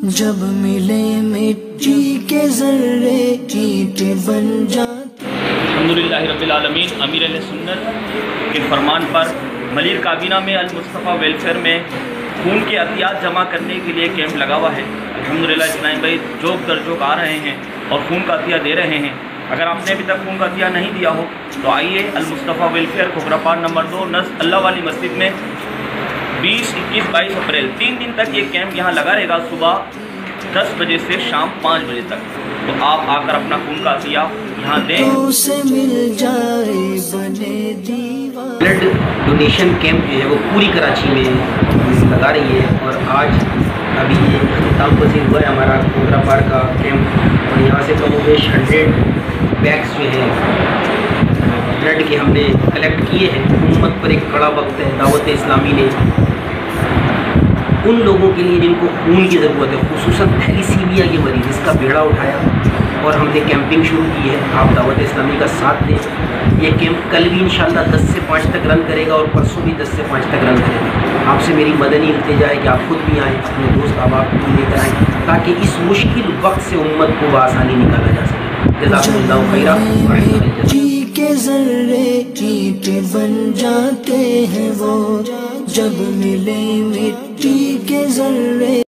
जब मिले मिट्टी के जर्रे ईट बन जाते। अलहमदिल्लाबीआलमीन अमीर सुन्नत के फरमान पर मलिर काबीना में अलमुस्तफ़ा वेलफेयर में खून के अतियात जमा करने के लिए कैंप लगा हुआ है। अलहमदिल्ला इस्लाम भाई जोक दर जोक आ रहे हैं और खून का अतिया दे रहे हैं। अगर आपने अभी तक खून का अतिया नहीं दिया हो तो आइए अलमुस्तफ़ा वेलफेयर खुबरापार नंबर दो नस अल्लाह वाली मस्जिद में 20, 21, 22 अप्रैल तीन दिन तक ये कैंप यहाँ लगा रहेगा सुबह 10 बजे से शाम पाँच बजे तक। तो आप आकर अपना खून का अतिया यहाँ दें। से ब्लड डोनेशन कैंप जो है वो पूरी कराची में लगा रही है और आज अभी ये अख्ताम पसीर हुआ है हमारा कोबरा पार का कैंप और यहाँ से कमोवेश हंड्रेड बैग्स जो हैं ब्लड के हमने कलेक्ट किए हैं। उम्मत पर एक कड़ा वक्त है दावत इस्लामी ने उन लोगों के लिए जिनको खून की ज़रूरत है खसूस थैलीसीमिया के मरीज़ इसका बेड़ा उठाया और हमने कैंपिंग शुरू की है, आप दावत इस्लामी का साथ दें। ये कैंप कल भी इन दस से पाँच तक रन करेगा और परसों भी दस से पाँच तक रन करेगा। आपसे मेरी मदनी इल्तजा है कि आप खुद भी आएँ, अपने दोस्त अब आप भी लेकर आएँ, ताकि इस मुश्किल वक्त से उम्मत को बसानी निकाला जा सके। के जर्रे ईट बन जाते हैं वो, जब मिले मिट्टी के जर्रे